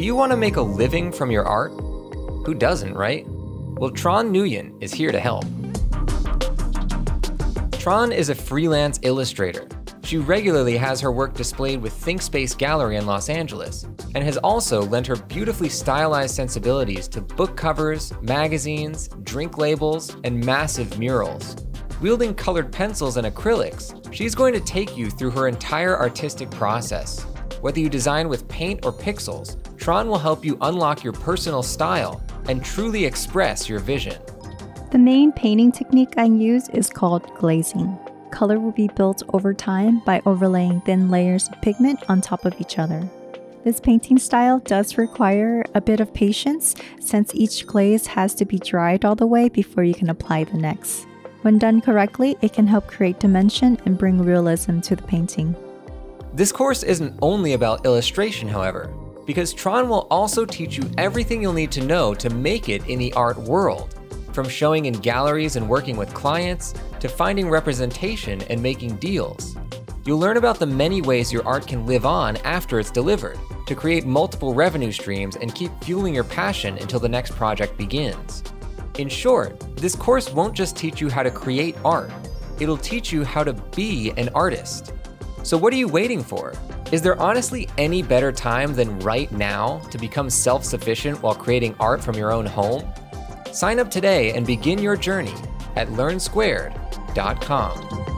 Do you want to make a living from your art? Who doesn't, right? Well, Tran Nguyen is here to help. Tran is a freelance illustrator. She regularly has her work displayed with ThinkSpace Gallery in Los Angeles, and has also lent her beautifully stylized sensibilities to book covers, magazines, drink labels, and massive murals. Wielding colored pencils and acrylics, she's going to take you through her entire artistic process. Whether you design with paint or pixels, Tran will help you unlock your personal style and truly express your vision. The main painting technique I use is called glazing. Color will be built over time by overlaying thin layers of pigment on top of each other. This painting style does require a bit of patience since each glaze has to be dried all the way before you can apply the next. When done correctly, it can help create dimension and bring realism to the painting. This course isn't only about illustration, however because Tran will also teach you everything you'll need to know to make it in the art world. From showing in galleries and working with clients, to finding representation and making deals. You'll learn about the many ways your art can live on after it's delivered, to create multiple revenue streams and keep fueling your passion until the next project begins. In short, this course won't just teach you how to create art, it'll teach you how to be an artist. So what are you waiting for? Is there honestly any better time than right now to become self sufficient while creating art from your own home? Sign up today and begin your journey at learnsquared.com.